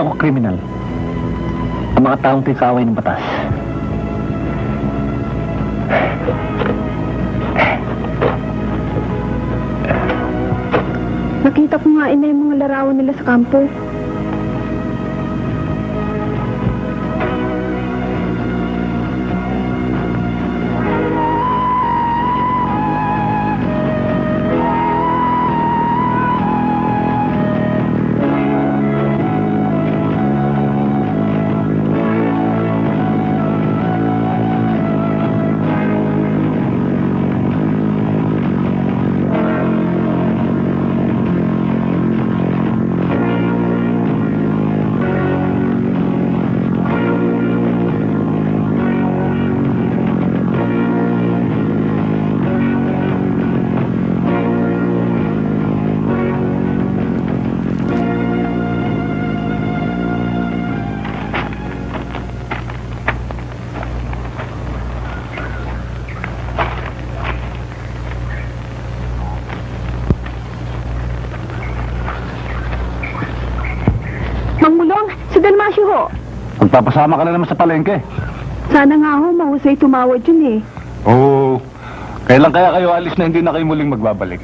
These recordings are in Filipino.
Hindi ako kriminal. Ang mga taong tikaway ng batas. Nakita ko nga ina yung mga larawan nila sa kampo. Magpapasama ka na naman sa palengke. Sana nga ho, mahusay tumawad yun eh. Oo. Kailan kaya kayo alis na hindi na kayo muling magbabalik?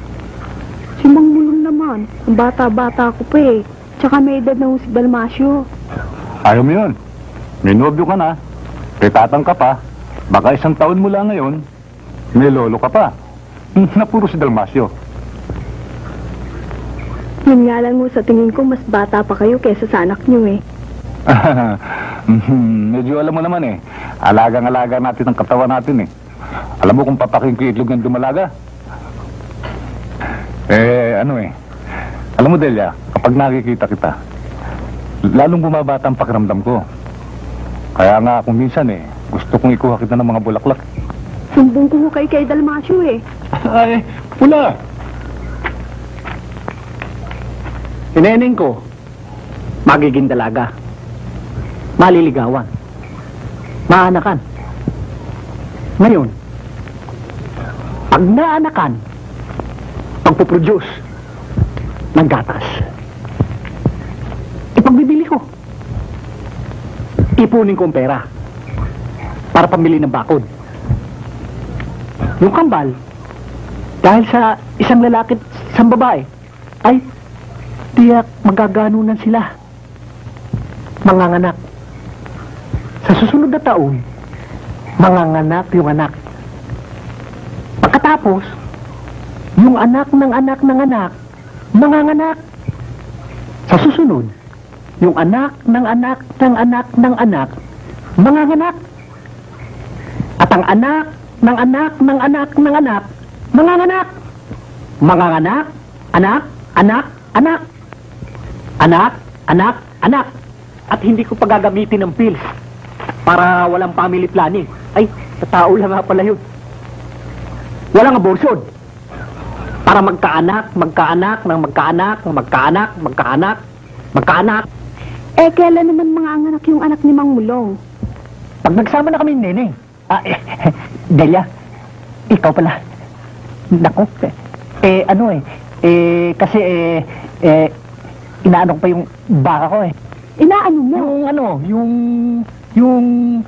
Si Mangmulong naman, ang bata-bata ko pa eh. Tsaka may edad na ho si Dalmasyo. Ayaw mo yun. May nobyo ka na. May tatang ka pa. Baka isang taon mula ngayon, may lolo ka pa. na puro si Dalmasyo. Yun nga lang ho, sa tingin ko, mas bata pa kayo kesa sa anak niyo eh. Mhm, Medyo alam mo naman eh. Alagang-alaga natin ang katawan natin eh. Alam mo kung papaking ko itlog ng dumalaga? Eh, ano eh. Alam mo, Delia, kapag nakikita kita, lalong bumabata ang pakiramdam ko. Kaya nga kung minsan eh, gusto kong ikuha kita ng mga bulaklak. Sumbong ko kay kay Dalmasyo eh. Ay, pula! Sineneng ko, magiging dalaga. Maliligawan. Maanakan. Ngayon, pag naanakan, pagpuproduce ng gatas, ipagbibili ko. Ipunin ko ang pera para pambili ng bakod. Yung kambal, dahil sa isang lalaki at isang babae, ay tiyak magaganunan sila. Manganganak. Sa susunod na taon, manganganak yung anak. Pagkatapos, yung anak ng anak ng anak, manganganak. Sa susunod, yung anak ng anak ng anak ng anak, manganganak. At ang anak ng anak ng anak ng anak, manganganak. Manganganak, anak, anak, anak. Anak, anak, anak. At hindi ko pagagamitin ng pills para walang family planning. Ay, sa tao lang nga pala yun. Walang abortion. Para magkaanak, magkaanak, ng magkaanak, magkaanak, magkaanak, magkaanak. Eh, kailan naman mga anak yung anak ni Mang Mulong? Pag nagsama na kami ni Neneng. Ah, eh, Delia, ikaw pala. Nako, eh, eh, ano eh, eh, kasi eh, eh, inaano ko pa yung baka ko eh. Inaano mo? Yung ano, yung, yung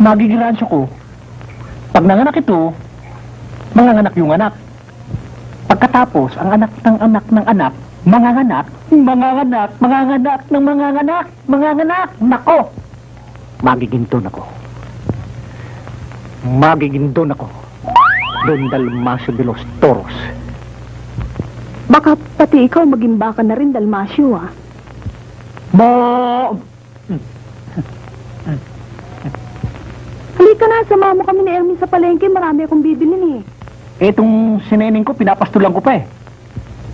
magiging rancho ko, pag nanganak ito, manganganak yung anak. Pagkatapos, ang anak ng anak ng anak, manganganak, manganganak, manganganak ng manganganak, manganganak, nako! Magiginton ako. Magiginton ako. Don Dalmasio de los Toros. Baka pati ikaw maging baka na rin, Dalmasyo ah. Mo... Halika na, sama mo kami ni Ermin sa palengke. Marami akong bibilin eh. Etong sineneng ko, pinapastulan ko pa eh.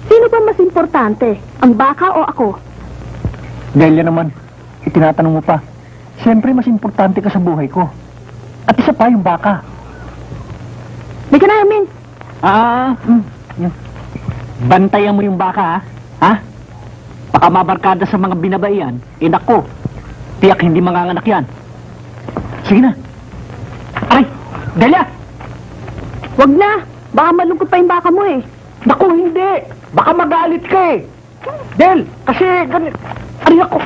Sino ba mas importante? Ang baka o ako? Delia naman, itinatanong mo pa. Siyempre, mas importante ka sa buhay ko. At isa pa yung baka. Halika na, Ermin. Ah, mm. Bantayan mo yung baka, ha? Ha? Baka mabarkada sa mga binabaian. Eh, nako. Tiyak hindi manganganak yan. Sige na. Ay, Delia! Wag na. Baka malungkot pa yung baka mo eh. Naku, hindi! Baka magalit ka eh! Del, kasi ganit... Ay, ako!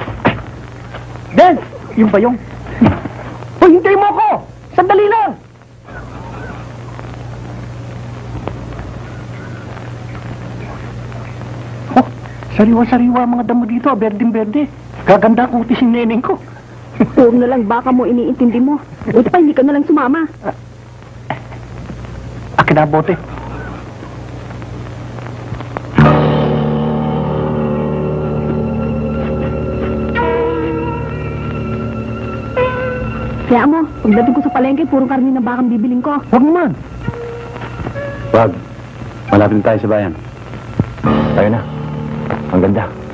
Del, yung ba yung... Hoy, hintay mo ako! Sandali lang! Oh, sariwa-sariwa mga damo dito, berdeng-berde. Gaganda kutis yung neneng ko. Puro na lang baka mo iniintindi mo. Buti pa hindi ka na lang sumama. Akin na bote. Kaya mo, pagdating ko sa palengke, puro karni na bakang bibiling ko. Huwag naman. Wag. Malapit na tayo sa bayan. Tayo na. Ang ganda.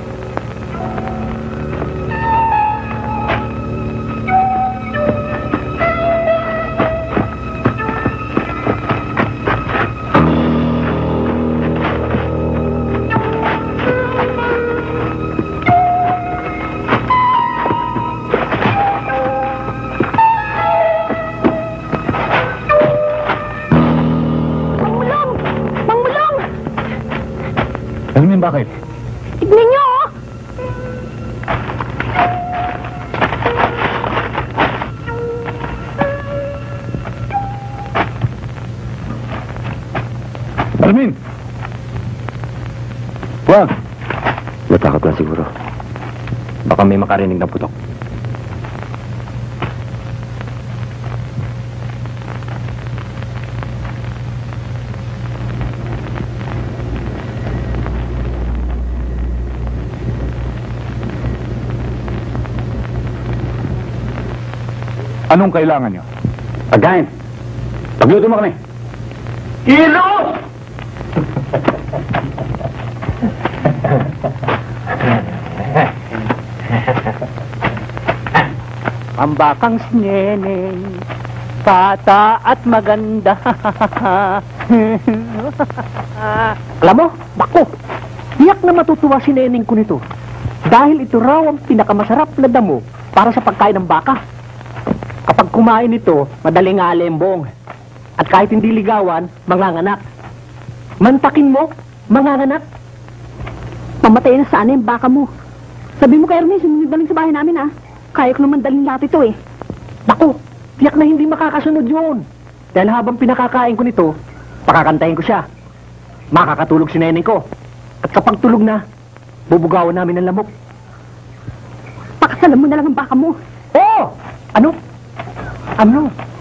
Alam mo bakit? Tignan niyo oh! Armin! Wag! Natakot lang siguro. Baka may makarinig ng putok. Anong kailangan nyo? Pagkain! Pagluto mo kami! Kilo! ang bakang si Neneng. Bata at maganda. Alam mo, bako, tiyak na matutuwa si Neneng ko nito. Dahil ito raw ang pinakamasarap na damo para sa pagkain ng baka. Kapag kumain ito, madaling alembong. At kahit hindi ligawan, manganganak. Mantakin mo, manganganak. Pamatay na sana yung baka mo. Sabi mo kay na lang sa bahay namin ah. Kaya ko naman dalhin lahat ito eh. Naku, tiyak na hindi makakasunod yun. Dahil habang pinakakain ko nito, pakakantahin ko siya. Makakatulog si neneng ko. At kapag tulog na, bubugawan namin ng lamok. Pakasalan mo na lang ang baka mo. Oo! Ano? Ano? Pito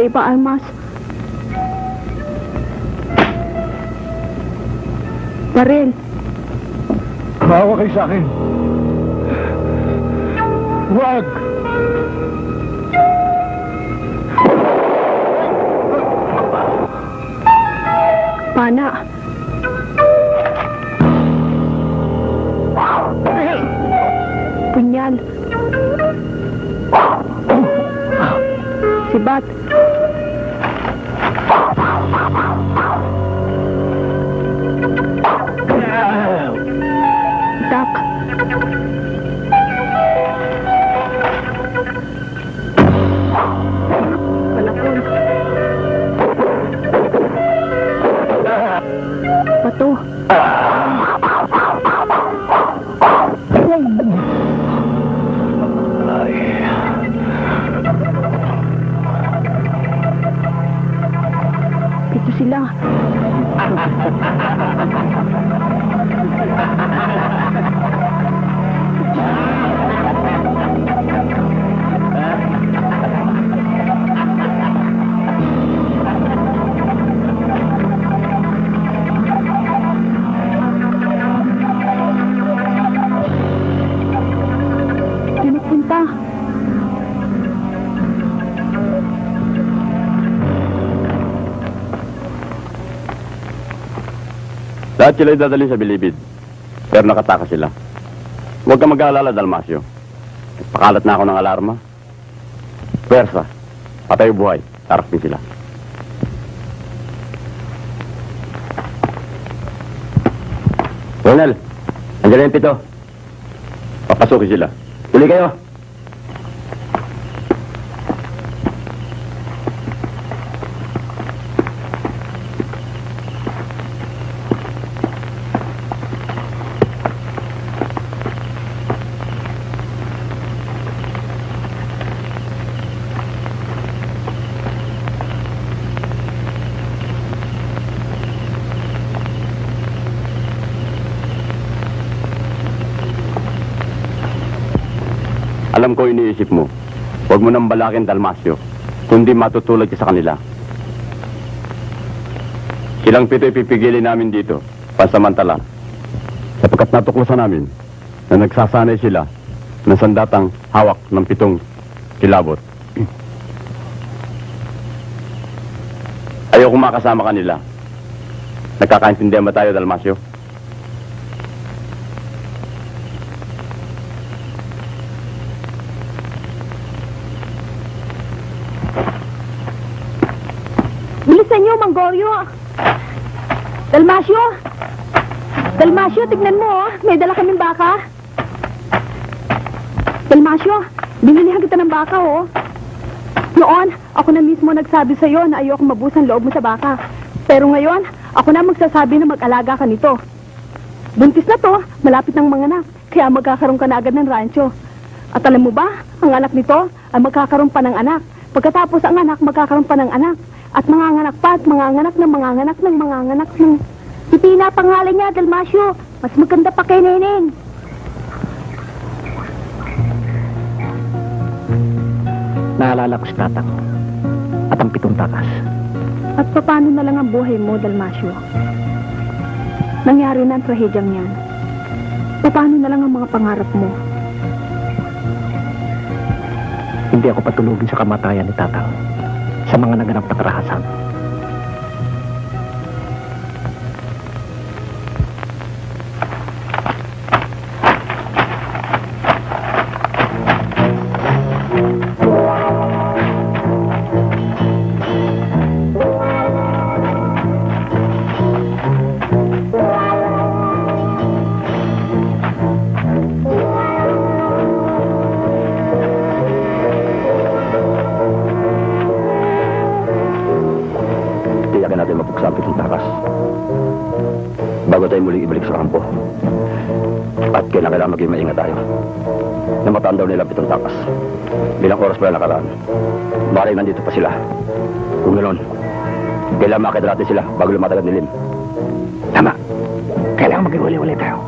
Iba-iba armas. Barel, Maawa kayo sa akin. Huwag! pana. Lahat sila dadalhin sa bilibid. Pero nakataka sila. Huwag kang mag-aalala, Dalmasio. Pakalat na ako ng alarma. Pwersa. Patay buhay. Tarakpin sila. Colonel, nandiyan na yung pito. Papasukin sila. Tuloy kayo. Iniisip mo. Huwag mo nang balakin, Dalmasio. Kundi matutulad ka sa kanila. Silang pito ipipigilin namin dito, pansamantala. Sapagkat natuklasan namin na nagsasanay sila ng sandatang hawak ng pitong kilabot. Ayaw kong makasama kanila. Nagkakaintindihan ba tayo, Dalmasio? Manggorio. Dalmasyo. Dalmasyo, tignan mo, oh. May dala kaming baka. Dalmasyo, binilihan kita ng baka, oh. Noon, ako na mismo nagsabi sa'yo na ayoko mabusan loob mo sa baka. Pero ngayon, ako na magsasabi na mag-alaga ka nito. Buntis na to, malapit ng mga anak, kaya magkakaroon ka na agad ng rancho. At alam mo ba, ang anak nito ay magkakaroon pa ng anak. Pagkatapos ang anak, magkakaroon pa ng anak. At manganganak pa at manganganak ng manganganak ng manganganak ng... Si Tina, pangalan niya, Dalmasyo. Mas maganda pa kay Neneng. naalala ko si tatang. At ang pitong takas. At paano na lang ang buhay mo, Dalmasyo? Nangyari na ang trahedyang yan. Paano na lang ang mga pangarap mo? Hindi ako patulugin sa kamatayan ni tatang. Sa mga naganap na karahasan. Maging maingat tayo. Namataan daw nila pitong takas. Bilang oras pa na nakaraan. Balik nandito pa sila. Kung ganoon, kailangan makita natin sila bago lumatag ang dilim. Tama. Kailangan maging uli-uli tayo.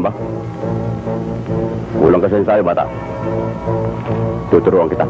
Alaman ba? Kulang ka sa ensayo, bata. Tuturuan kita.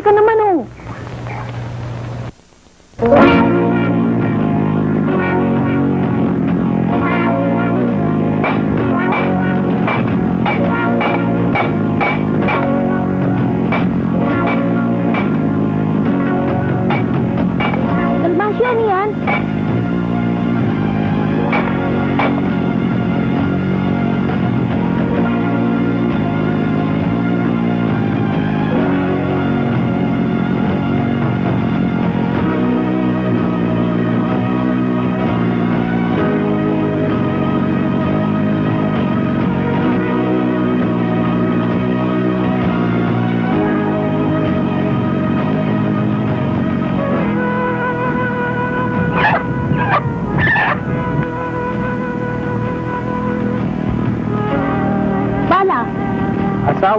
Ka naman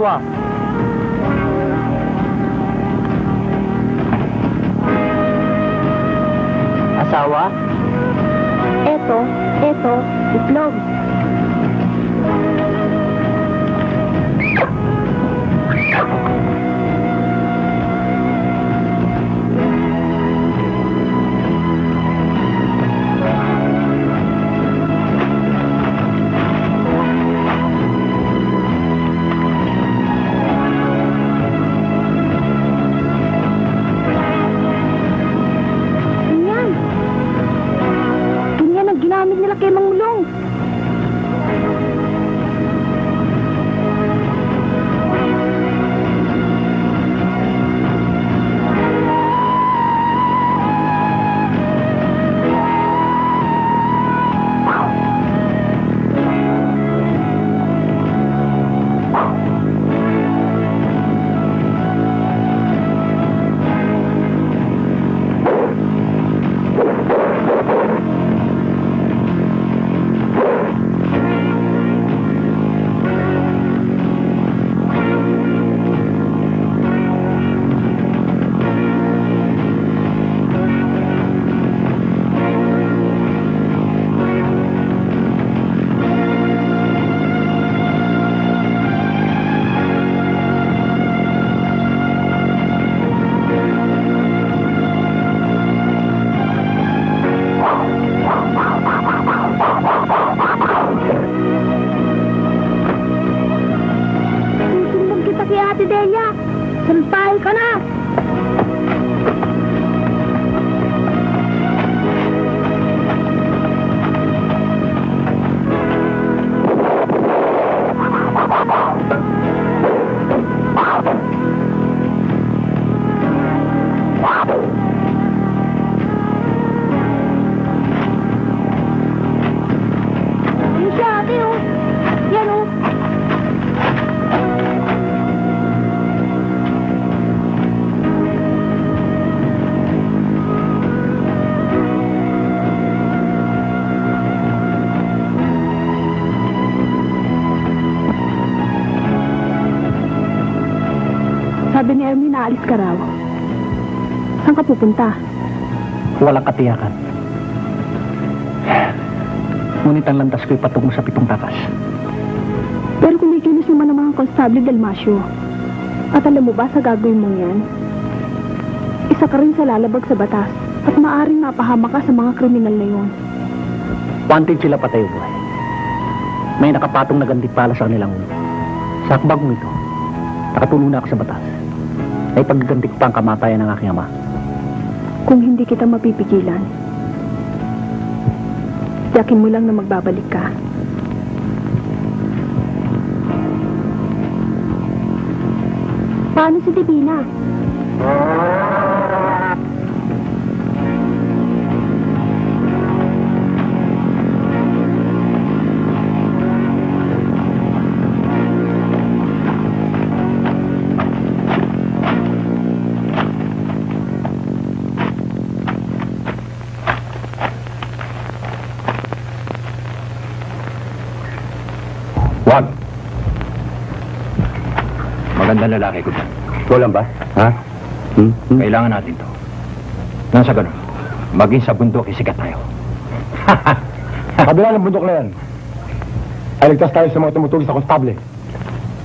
power. Naalis ka raw. Saan ka pupunta? Walang katiyakan. Ngunit ang landas ko'y patungo sa pitong takas. Pero kumikilos naman ang mga konstable Dalmasyo. At alam mo ba sa gagawin mong yan? Isa ka rin sa lalabag sa batas at maaring mapahama ka sa mga kriminal na yon. Wanted sila patay buhay. May nakapatong na gandipala sa kanilang ulo. Sa akbagong ito, nakatulong na ako sa batas. Ay pagganti ko pa ang kamatayan ng aking ama. Kung hindi kita mapipigilan, yakin mo lang na magbabalik ka. Magandang lalaki ko dyan. Ikaw lang ba? Ha? Hmm? Kailangan natin to. Nang sa ganun, maging sa bundok isikat tayo. Kabila ng bundok na yan. Ay ligtas tayo sa mga tumutulong sa konstable.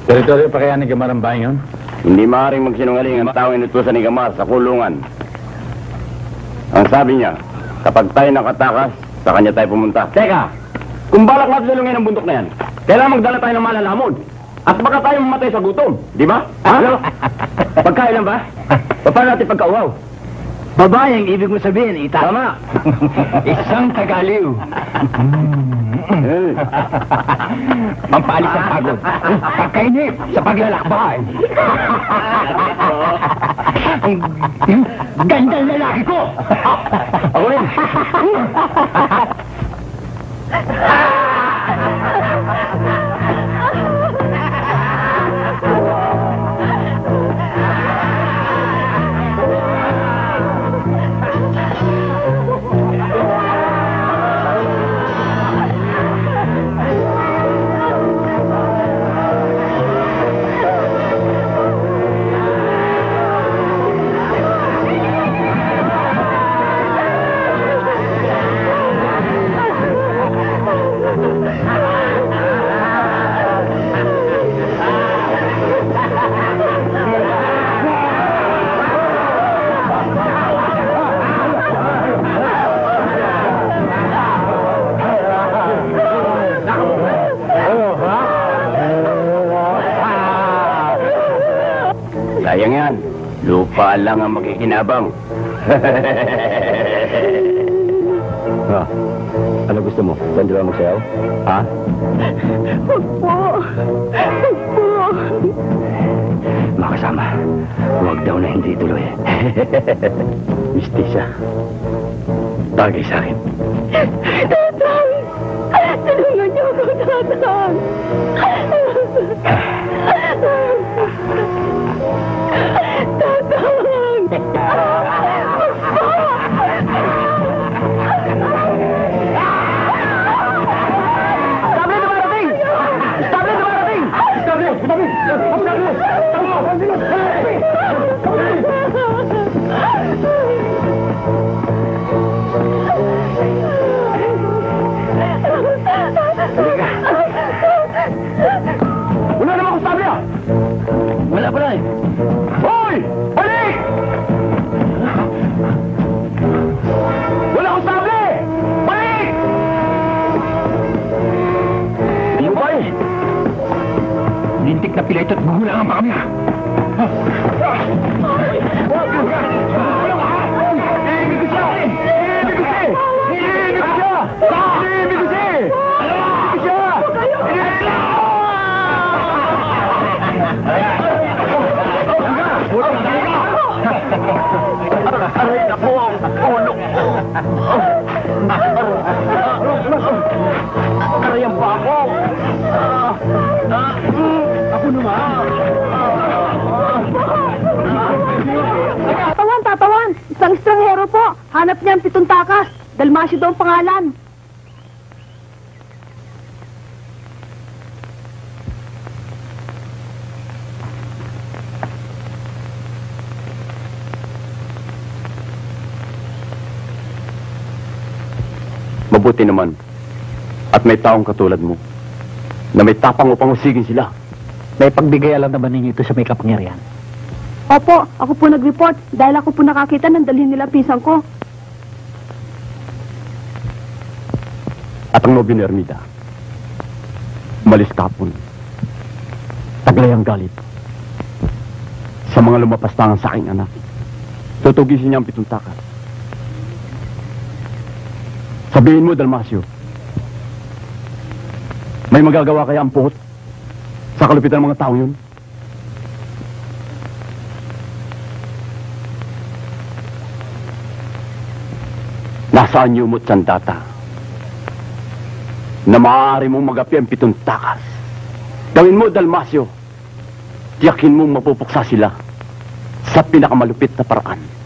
Teritoryo pa kaya ni Gamar ang ngayon? Hindi maaaring magsinungaling ang taong inutusan ni Gamar sa kulungan. Ang sabi niya, kapag tayo nakatakas, sa kanya tayo pumunta. Teka! Kung balak natin salungin ang bundok na yan, kailangan magdala tayo ng malalamon. At baka tayo mamatay sa gutom, di ba? Ha? Pagkain lang ba? Paano natin pagkauhaw? Babae ang ibig mo sabihin, ita. Tama! Isang tagaliw. Eh, Pampalis ang pagod. Pagkainip sa paglalakbay. Ang gandang lalaki ko. Ako rin! Lupa lang ang makikinabang. ha? Ano gusto mo? Saan ba magsayaw? Ha? Huwag po. Huwag po. Makasama. Huwag daw na hindi tuloy. Mistisya. Bagay sa akin. Tatang! Tulungan niyo ako, Tatang! Tatang! tidak itu menggunakan pakaian. Ya? Pangalan! Mabuti naman. At may taong katulad mo. Na may tapang upang usigin sila. May pagbigay alam naman ninyo ito sa may kapangyarihan. Opo, ako po nag-report dahil ako po nakakita ng dalhin nila pisang ko. Bruno Binermida. Malis kapon. Taglay ang galit. Sa mga lumapastangan sa aking anak. Tutugisin niya ang pitong takas. Sabihin mo, Dalmasio, may magagawa kaya ang puhot sa kalupitan ng mga tao yun? Nasaan niyo umot sandata? data? Na maaari mong magapi ang pitong takas. Gawin mo, Dalmasyo. Tiyakin mong mapupuksa sila sa pinakamalupit na paraan.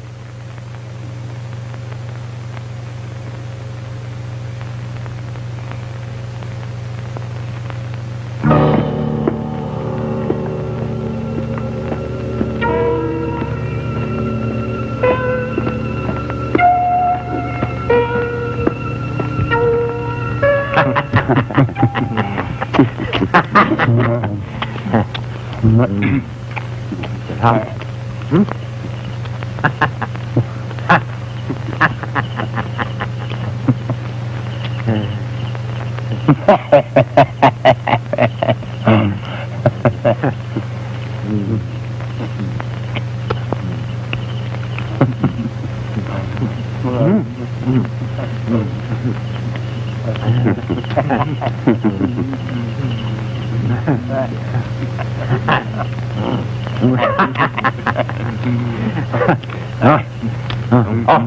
Oh,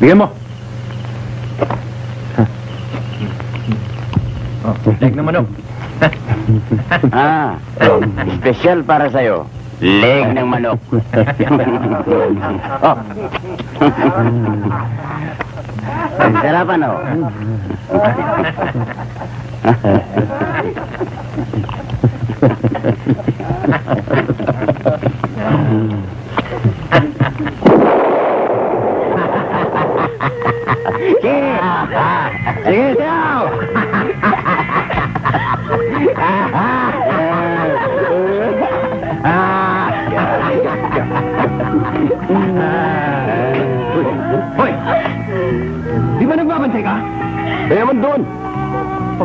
bigyan mo. Leg na manok. Ah, special para sa'yo. Leg ng manok. oh. Ang sarap ano?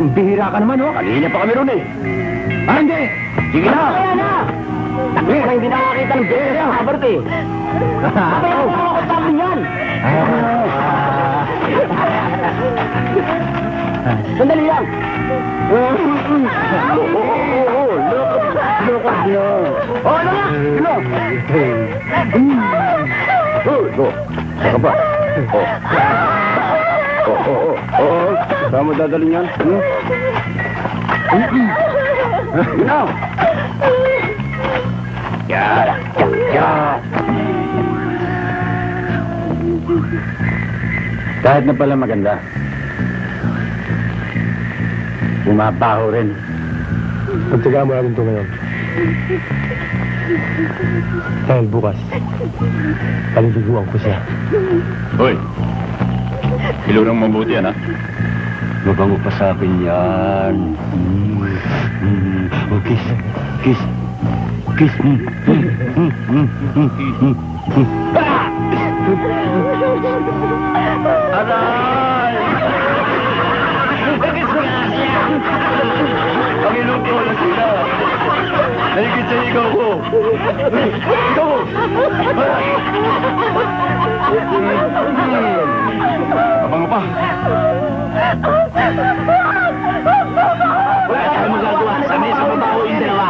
Pambihira ka naman, oh. Kanina pa kami ron eh. Ah, hindi. Sige na! Kaya na! Takbo na hindi nakakita ng bera ang Habert eh. Kaya mo ako sabi niyan! Sandali lang! Oo, oo, oo, oo. Lokot, lokot lang. Oo, ano nga? Ano? Oh, go. Saka? Oh. Oo, oo. Saan mo dadalhin yan? Hmm? Yun na. Yan. Yan. Kahit na pala maganda, bumabaho rin. Pagtagaan mo natin ito ngayon. Dahil bukas, paliliguan ko siya. Hoy, ilunang mabuti yan, ha? Mabango pa sa akin yan. Mm. Mm. Oh, kiss. Kiss. Kiss. Mm. Mm. Mm. Mm. Mm. Mm. Mm. Aray! Bakit nga siya? Ang inuto na sila. Nahigit sa ikaw ko. Ikaw! Abango pa. Wala tayong magagawa. Sa mabaho yung dalawa.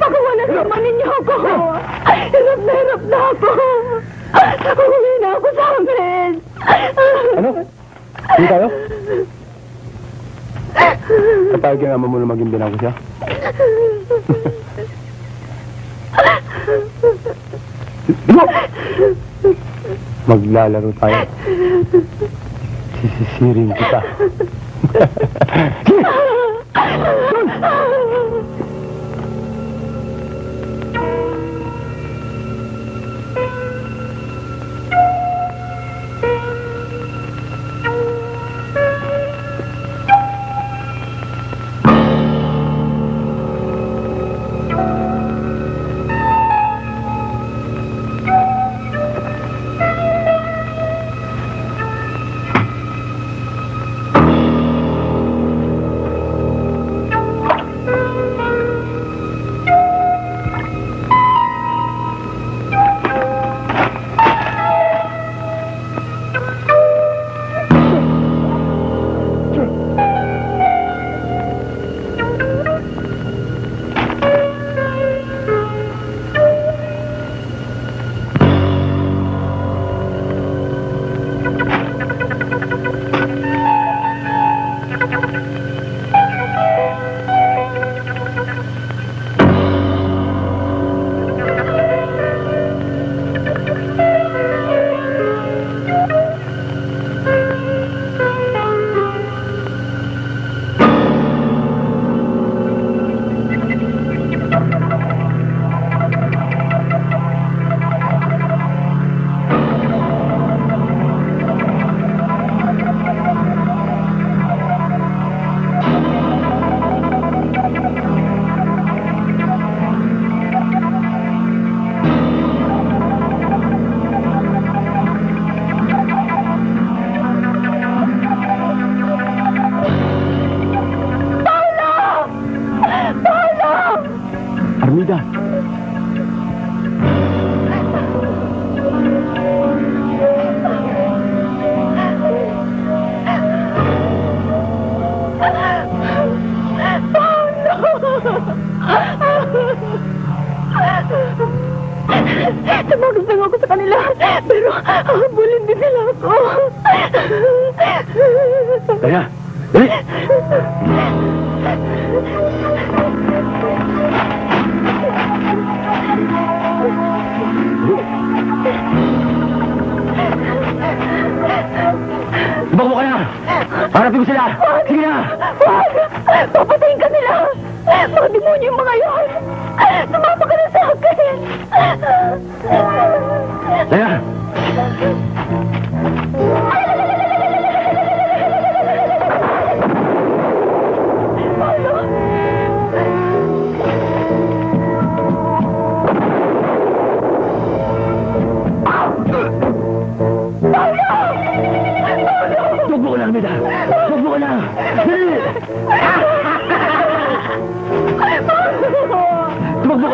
Pagawalan naman ninyo ako. Hirap na hirap na ako. Uwi na ako sa amin. Ano? Hindi tayo? Kapag ka nga mo na maging binang ko siya. Maglalaro tayo. Sisisiring kita.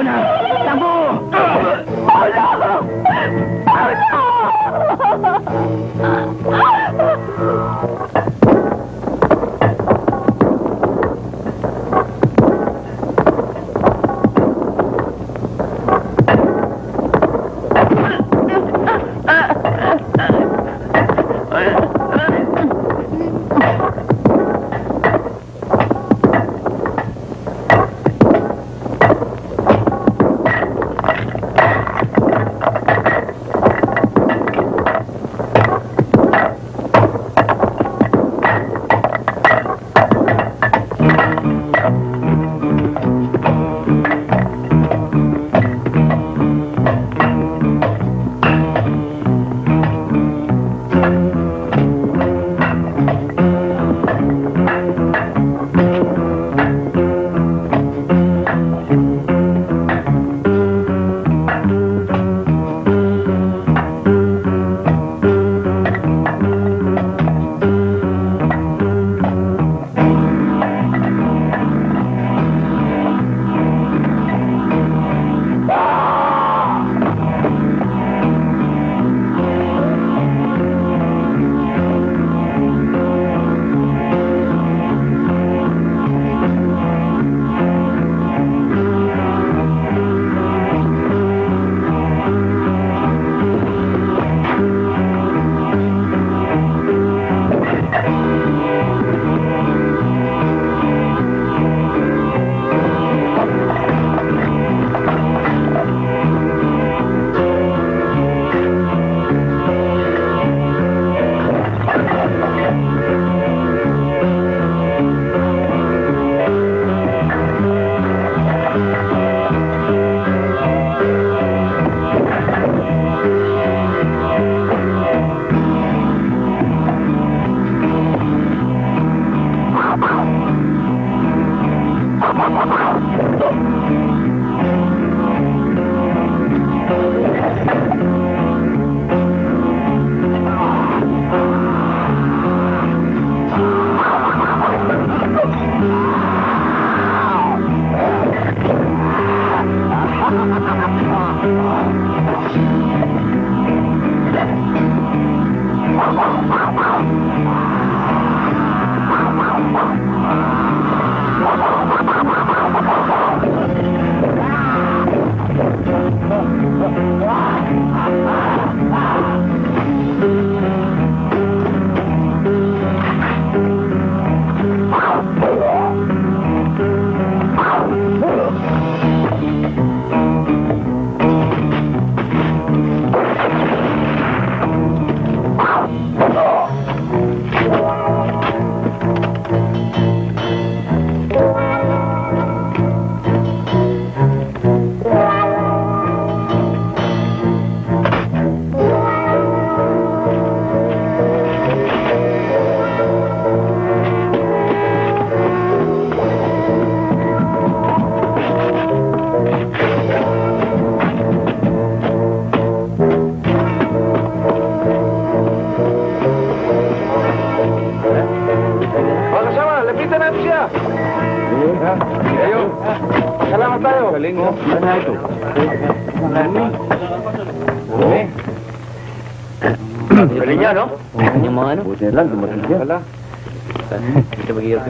now.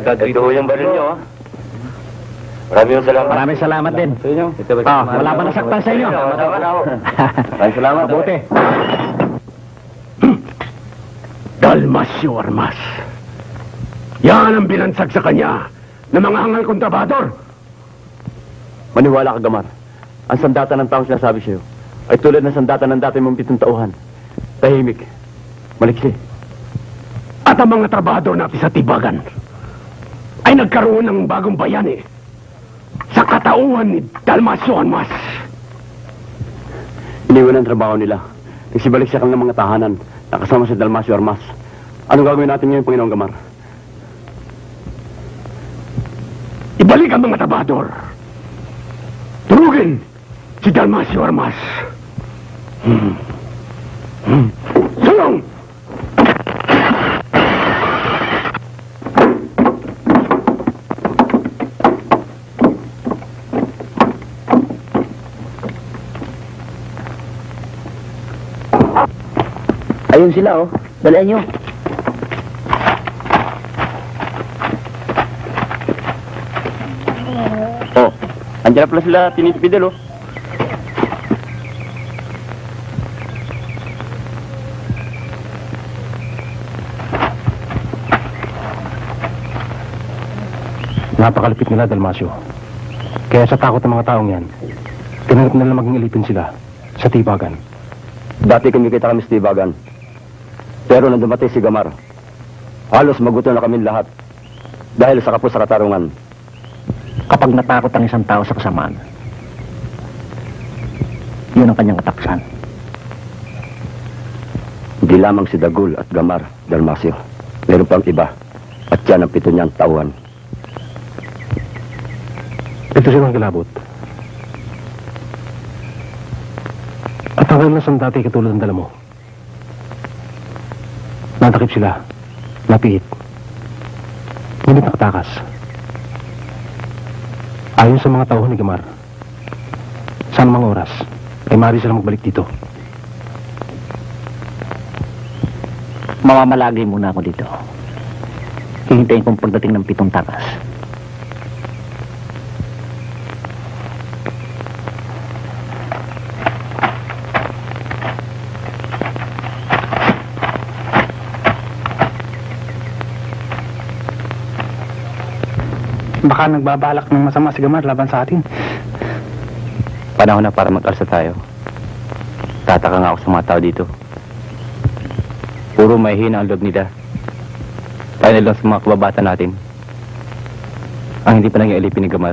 Ito yung baril niyo, ha? Maraming salamat. Maraming salamat din. Sa inyo. Ah, wala ba nasaktan sa inyo? Maraming salamat. Mabuti. Dalmasyo Armas. Yan ang binansag sa kanya ng mga hangal kontrabador. Maniwala ka, Gamar. Ang sandata ng taong sinasabi sa'yo ay tulad ng sandata ng dati mong pitong tauhan. Tahimik. Maliksi. At ang mga trabador natin sa Tibagan nagkaroon ng bagong bayani sa katauhan ni Dalmasyo Armas. Iniwan ang trabaho nila. Nagsibalik siya kang ng mga tahanan. Nakasama si Dalmasio Armas. Anong gagawin natin ngayon, Panginoong Gamar? Ibalik ang mga trabador. Turugin si Dalmasyo Armas. Hmm. Hmm. Ayun sila, oh. Dalian nyo. Oh, andyan na pala sila tinitipidel, oh. Napakalupit nila, Dalmasyo. Kaya sa takot ng mga taong yan, tinanggap nila maging ilipin sila sa Tibagan. Dati kami kita kami sa Tibagan. Pero nang dumating si Gamar, halos magutom na kami lahat. Dahil sa kapos sa katarungan. Kapag natakot ang isang tao sa kasamaan, yun ang kanyang kataksan. Hindi lamang si Dagul at Gamar, Dalmasio. Meron pang iba. At yan ang pito niyang tauhan. Ito silang kilabot. At ang na sandati katulad ng dala mo. Natakip sila. Napiit. Ngunit nakatakas. Ayon sa mga tauhan ni Gamar, sa anumang oras, ay maaari silang magbalik dito. Mamamalagay muna ako dito. Hihintayin kong pagdating ng pitong takas. Baka nagbabalak ng masama si Gamar laban sa atin. Panahon na para mag-alsa tayo. Tataka nga ako sa mga tao dito. Puro mahihina ang loob nila. Tayo lang sa mga kababata natin. Ang hindi pa nang ialipin ni Gamar.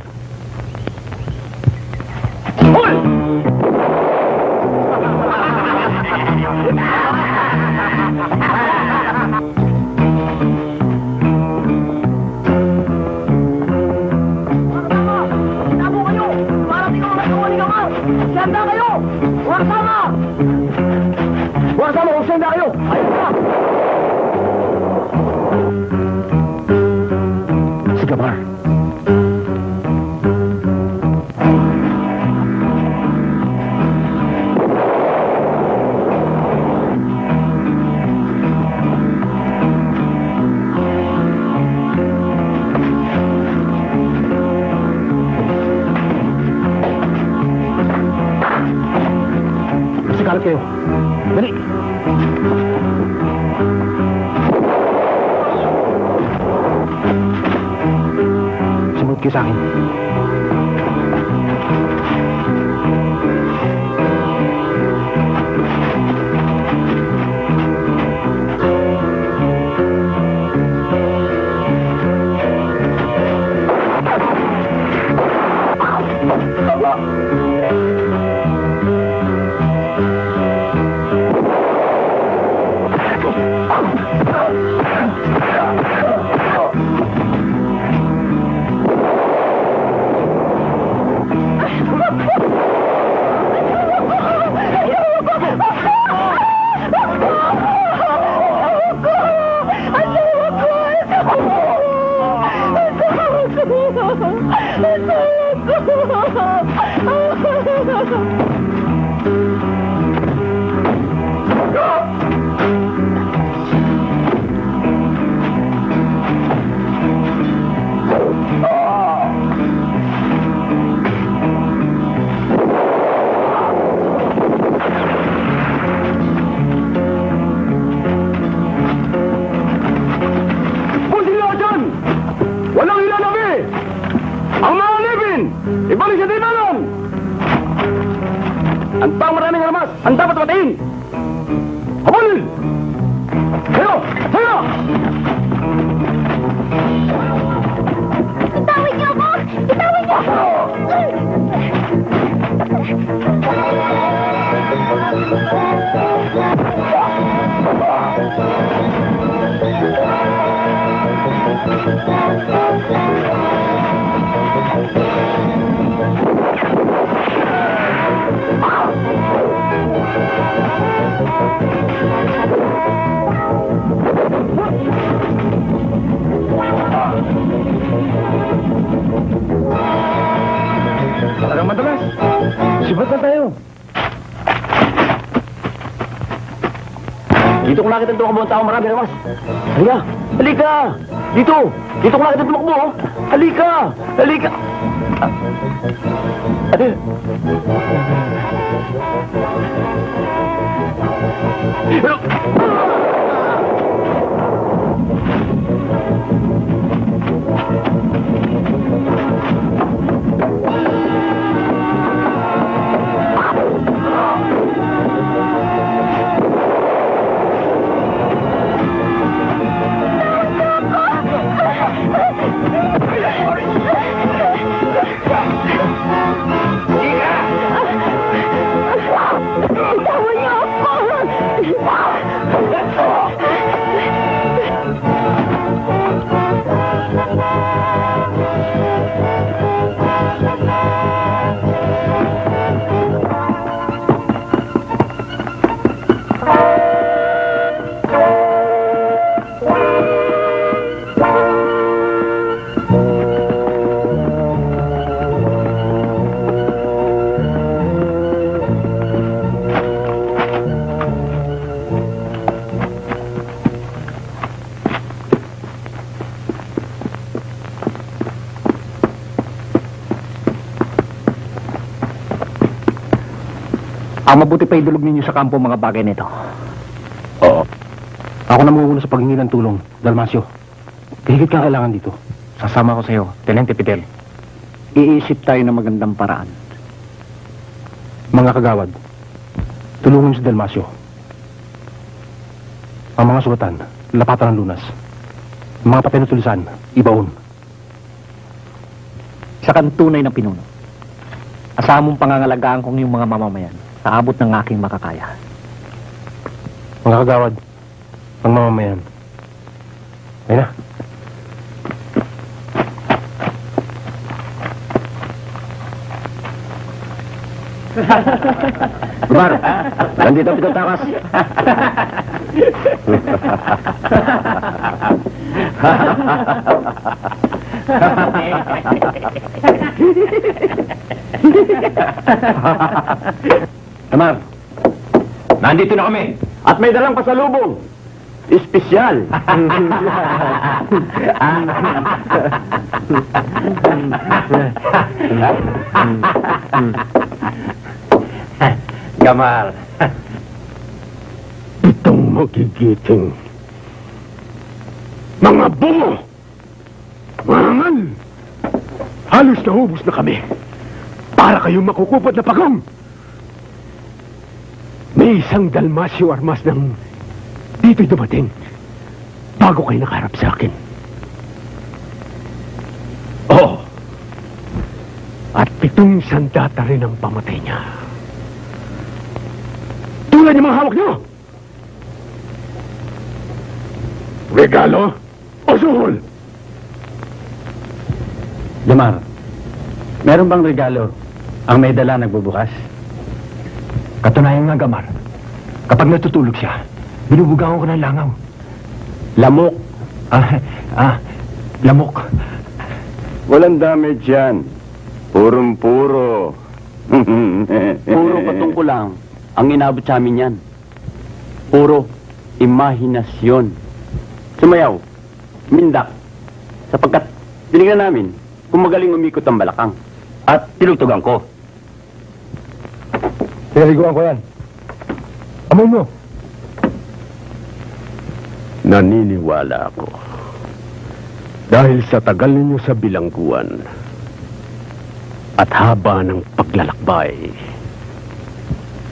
Dito ko nakita itong kabuang tao marami armas. Halika! Halika! Dito! Dito ko nakita tumakbo! oh. Halika! Halika! Ah. Ate! Itawin mabuti pa idulog ninyo sa kampo mga bagay nito. Oo. Ako namumuna sa paghingi ng tulong, Dalmasio. Higit ka kailangan dito. Sasama ko sa iyo, Tenente Pitel. Iisip tayo ng magandang paraan. Mga kagawad, tulungan si Dalmasio. Ang mga sugatan, lapatan ng lunas. Ang mga patay na tulisan, ibaon. Sa kantunay ng pinuno. Asamong pangangalagaan kong yung mga mamamayan sa abot ng aking makakaya. Mga kagawad, ang mamamayan. Ayun na. Gumar! Nandito ang pitatakas! Tamar, nandito na kami. At may dalang pasalubong! Espesyal! Gamal. Itong magigiting. Mga bungo! Mangal! Halos naubos na kami. Para kayong makukupad na pagong. May isang Dalmasio Armas ng dito'y dumating bago kayo nakaharap sa akin. Oo. At pitong sandata rin ang pamatay niya. Tulad ng mga hawak niyo! Regalo o suhol? Damar, meron bang regalo ang may dala nagbubukas? Katunayan nga, Gamar. Kapag natutulog siya, binubugawan ko ng langaw. Lamok. Ah, ah, lamok. Walang damage yan. Purong-puro. Puro patungkulang ang inabot sa amin yan. Puro imahinasyon. Sumayaw, mindak, sapagkat tinignan namin kung magaling umikot ang balakang. At tinugtugan ko. Pinaliguan ko yan. Amoy mo. Naniniwala ako. Dahil sa tagal ninyo sa bilangguan at haba ng paglalakbay,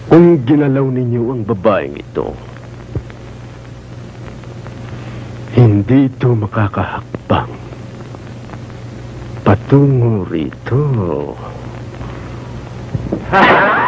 Kung ginalaw ninyo ang babaeng ito, hindi ito makakahakbang. Patungo rito.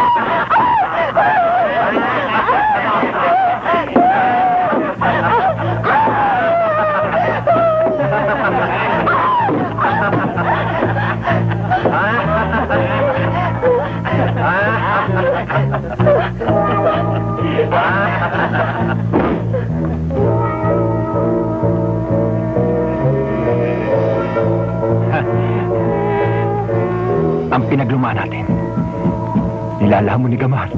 Ang pinagluma natin. Nilalamon ni Gamar.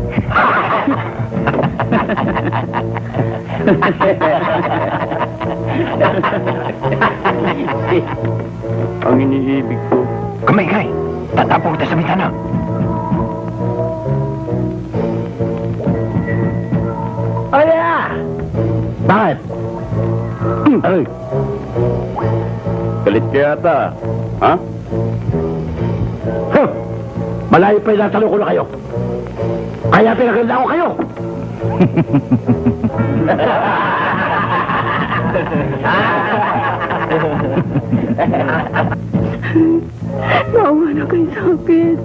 Ang iniibig ko. Kamay, kay. Tatapong kita sa mitana. Ay, Galit ka yata. Ha? huh, malayo pa yung ko na kayo. Kaya pinaganda ko kayo. Naawa na kayo sa akin.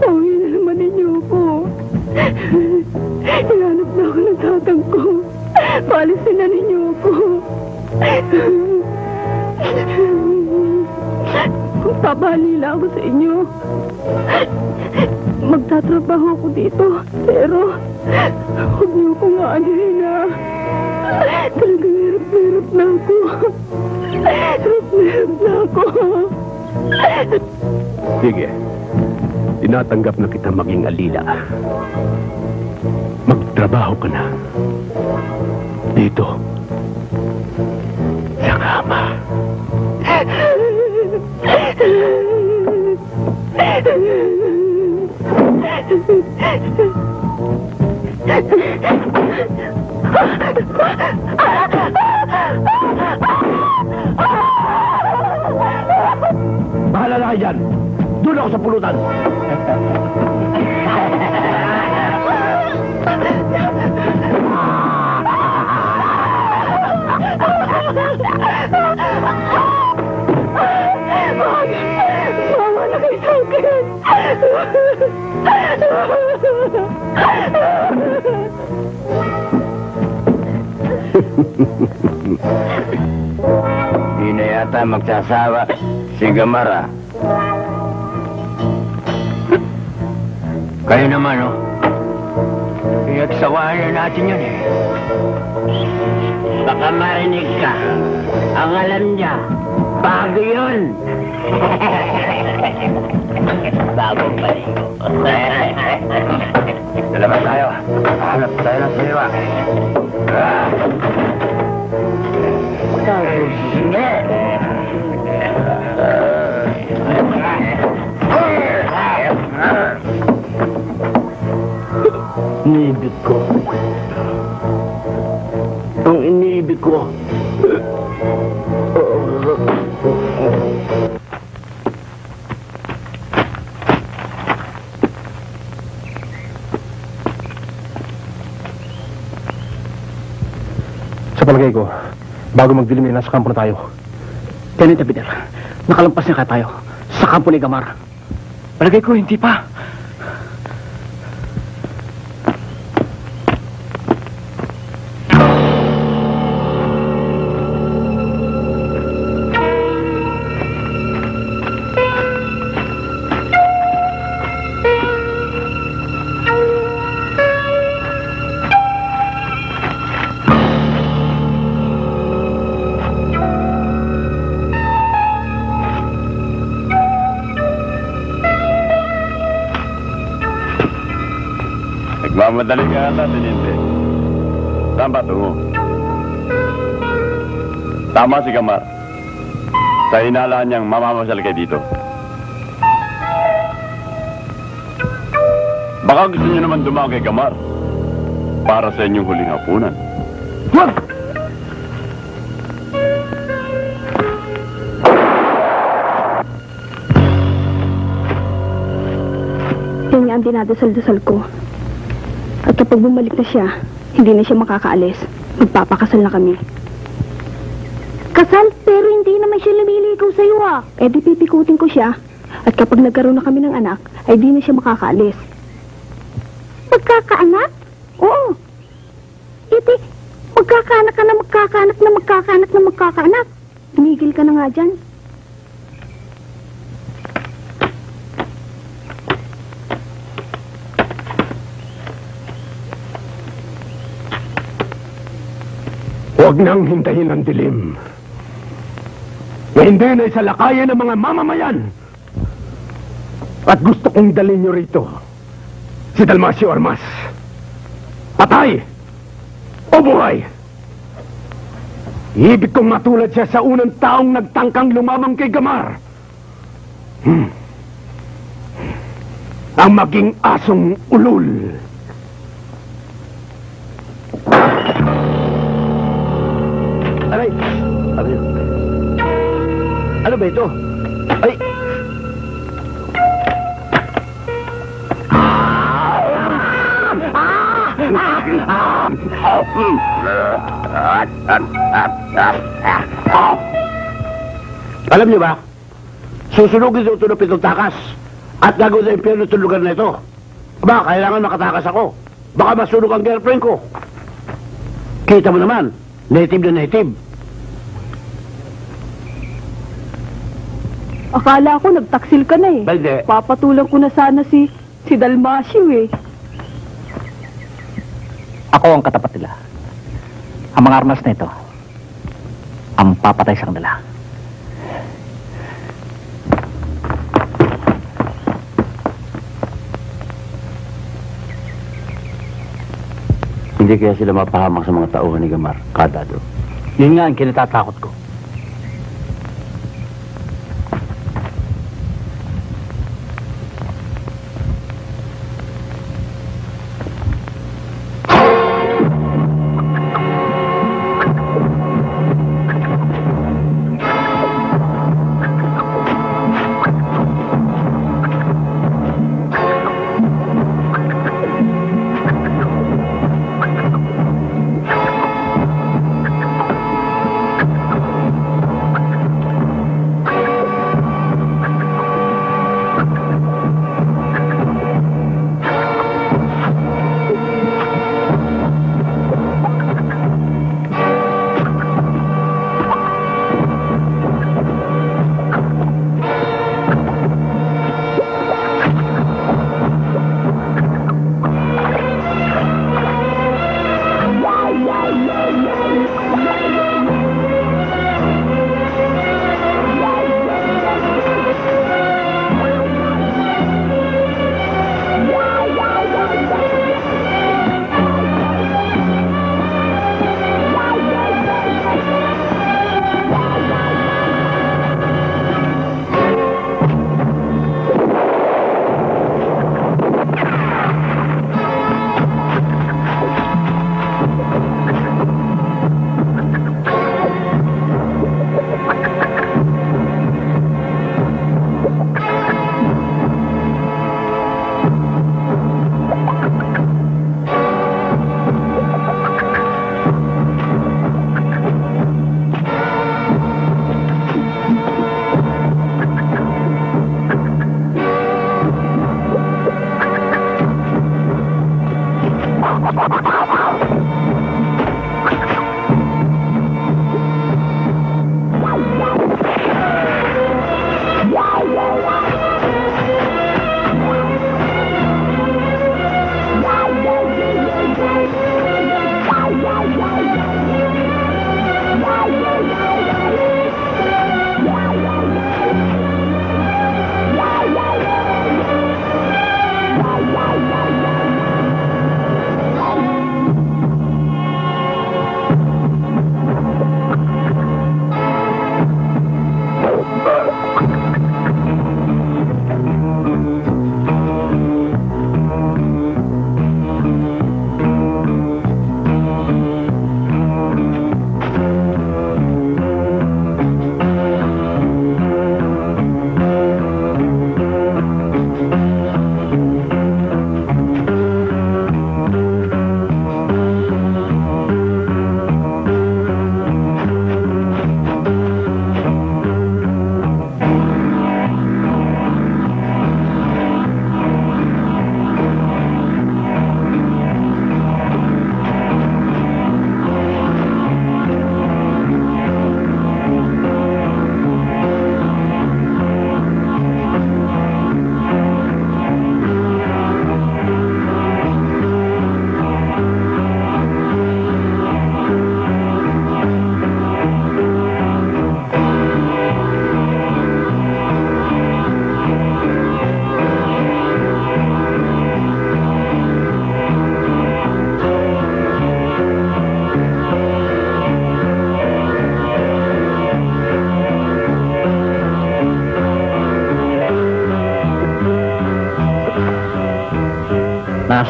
Pauwi na naman ninyo ako. Hinanap na ako ng tatang ko. Paalisin na ninyo ako. Magpapahalila ako sa inyo. Magtatrabaho ako dito. Pero, huwag niyo akong aanin na. Talagang hirap na hirap na ako. Hirap na hirap na ako. Sige. Tinatanggap na kita maging alila. Magtrabaho ka na. Dito. Sa Bahala na kayo dyan. Doon ako sa pulutan. Di na yata magsasawa si Gamara. Kayo naman, oh. Pinagsawaan na natin yan, eh. Baka marinig ka. Ang alam niya, bago yun. Bagong baligo. Dalaman tayo. Hanap tayo ng siliwa. Ah. Iniibig ko. Ang iniibig ko. Sa ko, bago magdilim nasa kampo na tayo. Tenente Peter, nakalampas na ka tayo sa kampo ni Gamar. Palagay ko, hindi pa. Nagmamadali ka yata, Teniente. Saan ba tungo? Tama si Gamar. Sa hinalaan niyang mamamasyal kayo dito. Baka gusto niyo naman dumaan kay Gamar para sa inyong huling hapunan. Huwag! Yan nga ang dinadasal-dasal ko. Kapag bumalik na siya, hindi na siya makakaalis. Magpapakasal na kami. Kasal? Pero hindi naman siya lumiligaw sa'yo ah. Eh di pipikutin ko siya. At kapag nagkaroon na kami ng anak, ay di na siya makakaalis. Magkakaanak? Oo. Iti, magkakaanak ka na magkakaanak na magkakaanak na magkakaanak. Tumigil ka na nga dyan. Huwag nang hintayin ang dilim. Na hindi na isalakayan ng mga mamamayan. At gusto kong dalhin niyo rito si Dalmasio Armas. Patay o buhay. Ibig kong matulad siya sa unang taong nagtangkang lumamang kay Gamar. Hmm. Ang maging asong ulul. Ba ito? Ay! Alam niyo ba? Susunugin daw ito ng pitong takas at gagawin sa impyerno sa lugar na ito. Ba, kailangan makatakas ako. Baka masunog ang girlfriend ko. Kita mo naman, native na native. Akala ko nagtaksil ka na eh. Balde. Papatulan ko na sana si si Dalmasio eh. Ako ang katapat nila. Ang mga armas na ito, ang papatay sa kanila. Hindi kaya sila mapahamak sa mga tauhan ni Gamar, kadado. Yun nga ang kinatatakot ko.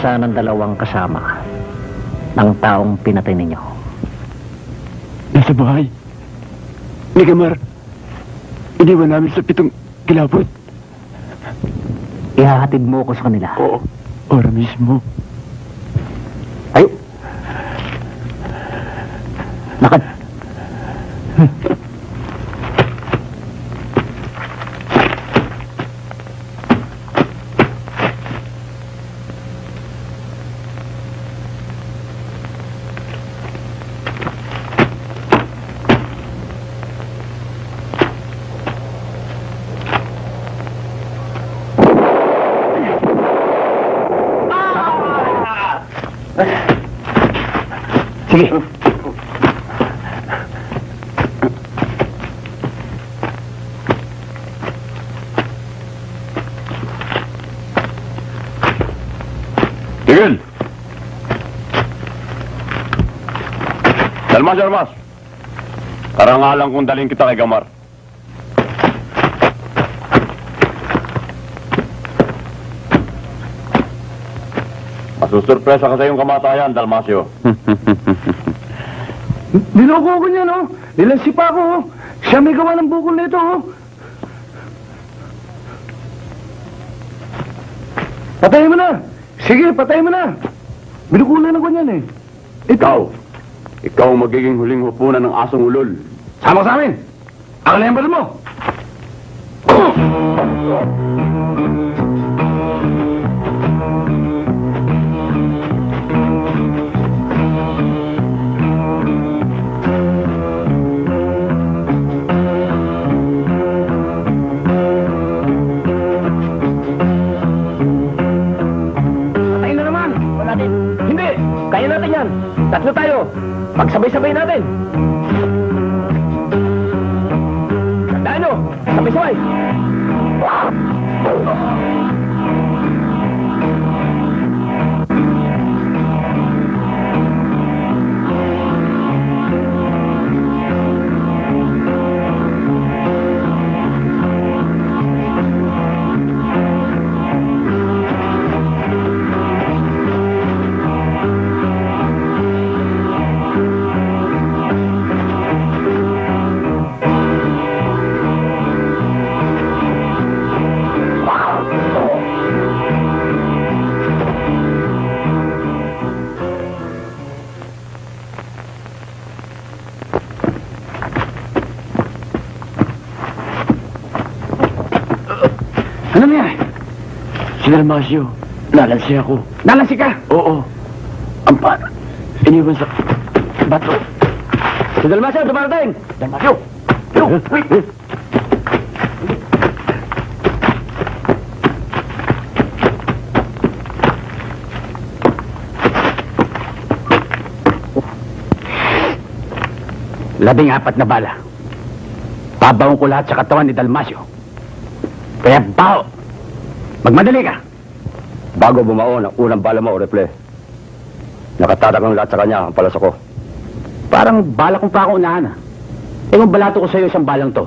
Asa ng dalawang kasama ng taong pinatay ninyo? Nasa bahay. Ni Gamar. Iniwan namin sa pitong kilabot. Ihahatid mo ko sa kanila. Oo. Ora mismo. Sige. Tigil! Dalmas! Karangalan kong daling kita kay Gamar. Masusurpresa ka sa iyong kamatayan, Dalmasio. Niloko ko niya, no? Nilansipa ko, oh. Siya may gawa ng bukol nito, oh. Patayin mo na! Sige, patayin mo na! Binukulan ako niyan, eh. Ikaw, ikaw ang magiging huling hupunan ng asong ulol. Sama sa amin! Ako yung baril mo! Patayin Tatlo tayo! Pagsabay-sabay natin! Tandaan nyo! Sabay-sabay! Si Dalmasio. Nalansi ako. Nalansi ka! Oo. Ang pa... Iniwan sa... Bato. Si Dalmasio, dumarating! Dalmasio! Labing apat na bala. Babaong ko lahat sa katawan ni Dalmasio. Kaya bao! Magmadali ka! Bago bumao ng unang bala mo, Refle. Nakatatak ng lahat sa kanya ang palas ako. Parang bala kong pa ako unahan ah. Ewan balato ko sa'yo isang balang to.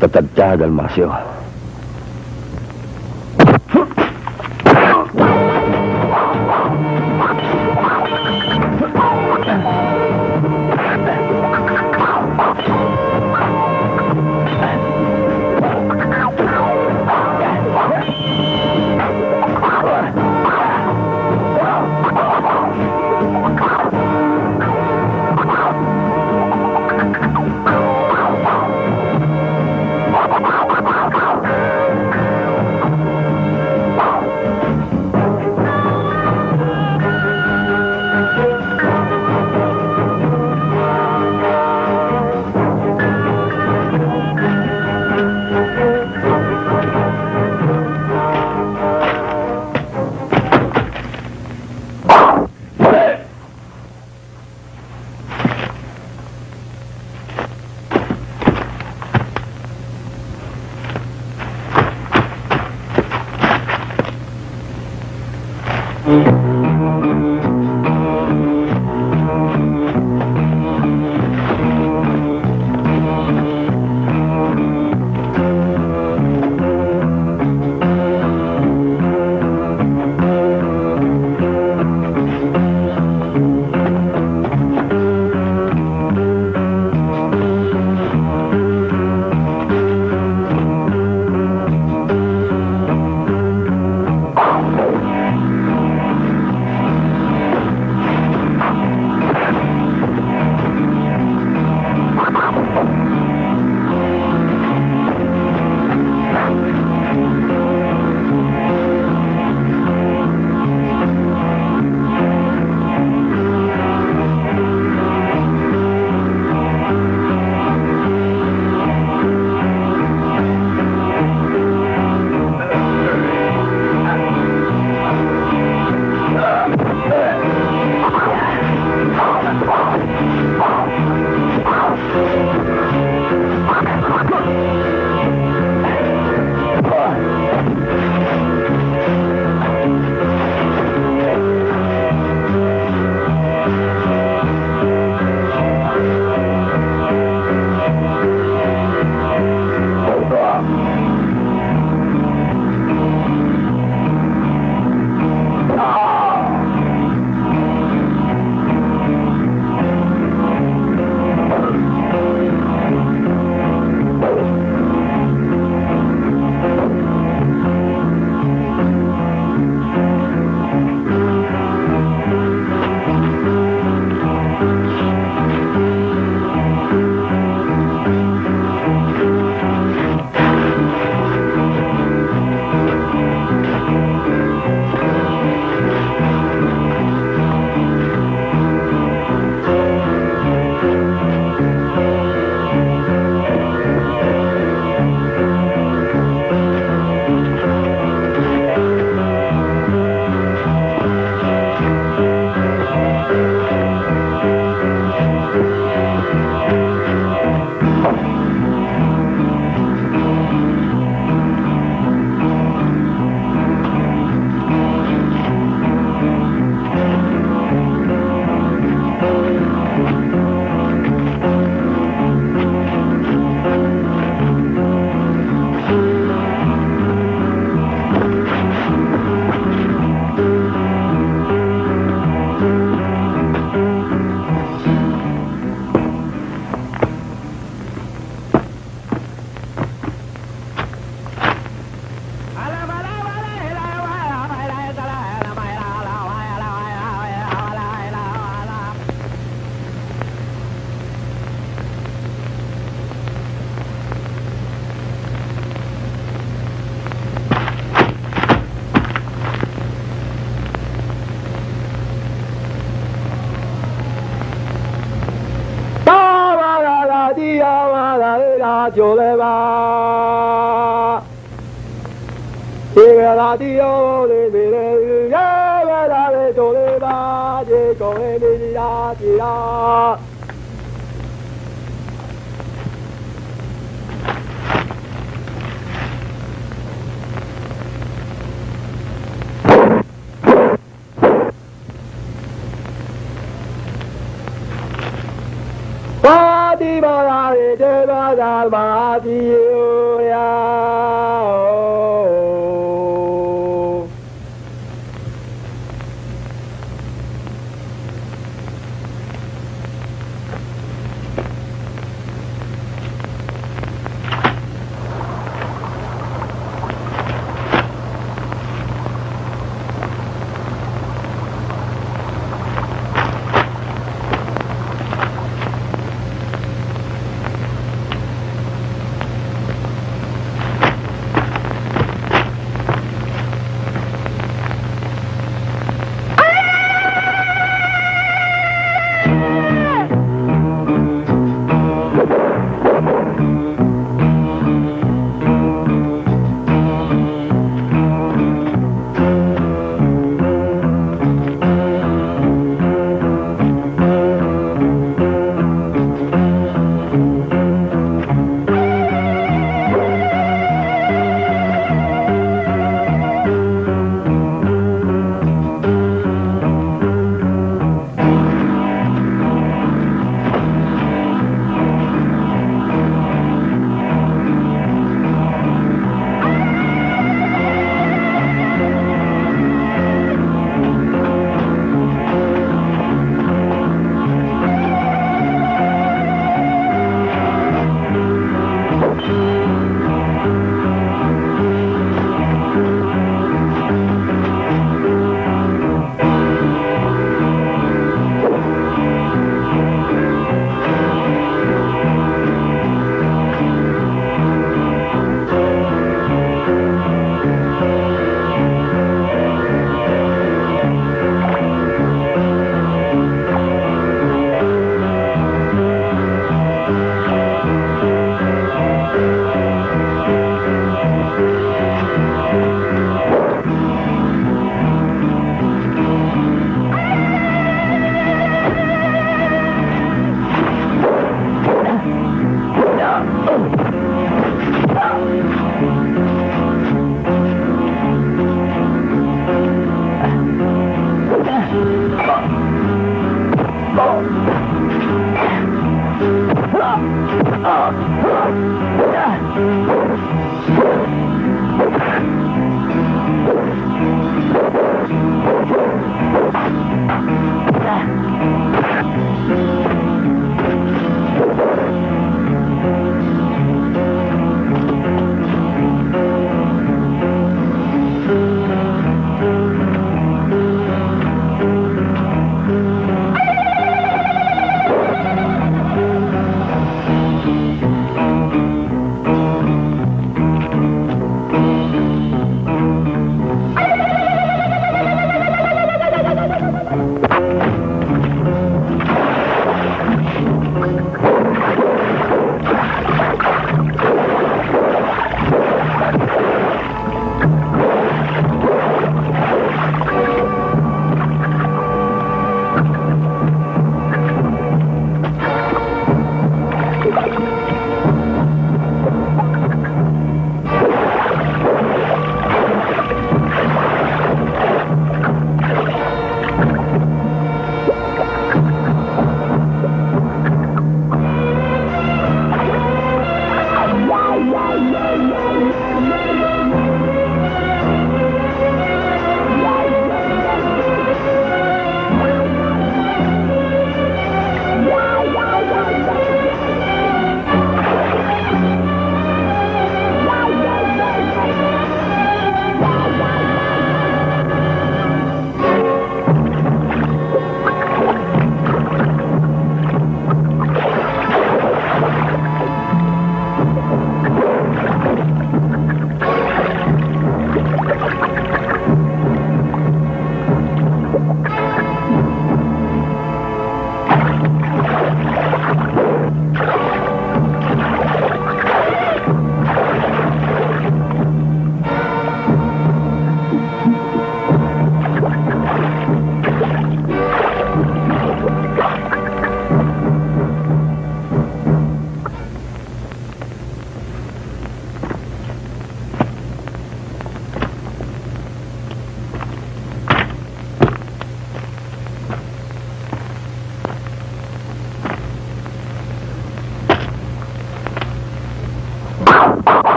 Matatatag siya, Dalmasyo.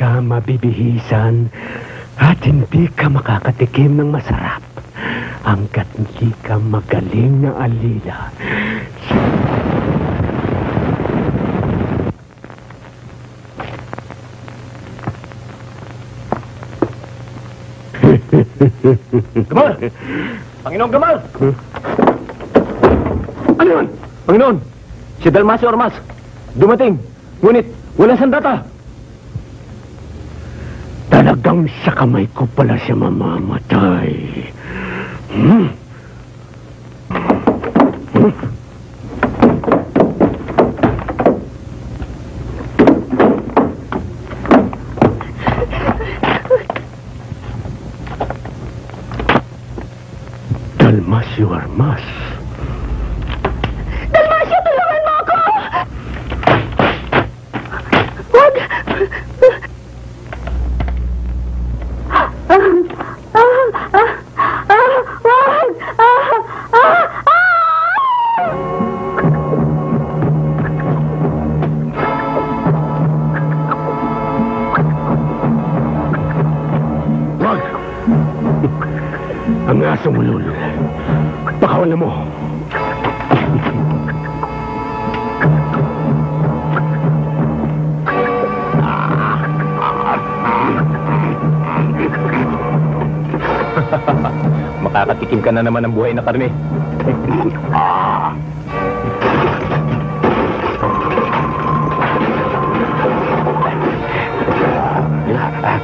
Ka mabibihisan at hindi ka makakatikim ng masarap hanggat hindi ka magaling na alila. Gamal! Panginoon Gamal! Ano yun? Panginoon, si Dalmasio Ormas, dumating. Ngunit, walang sandata. Talagang sa kamay ko pala siya mamamatay. Hmm? Dalmasyo Armas. Dalmasyo, ka na naman ng buhay na karne. ah. Bila, ah,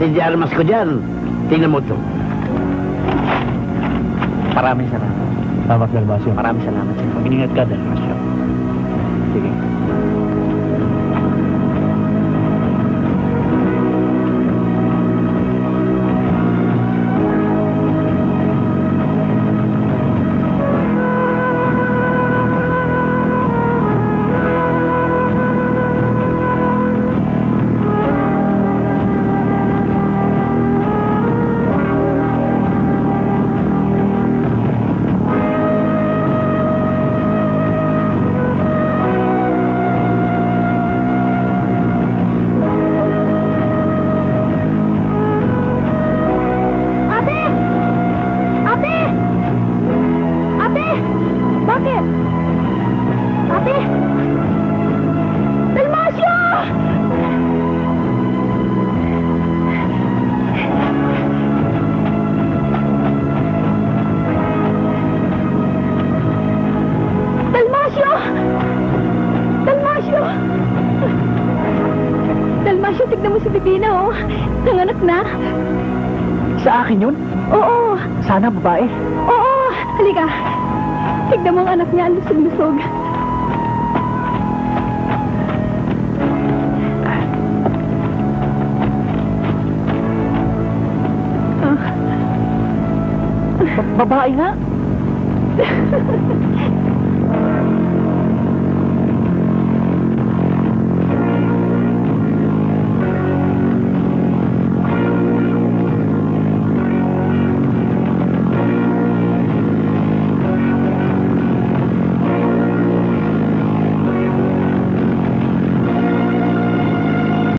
natin yung armas ko dyan. Tingnan mo to. Maraming salamat. Tawag Dalmasyo. Maraming salamat. Ingat ka, Dalmasyo.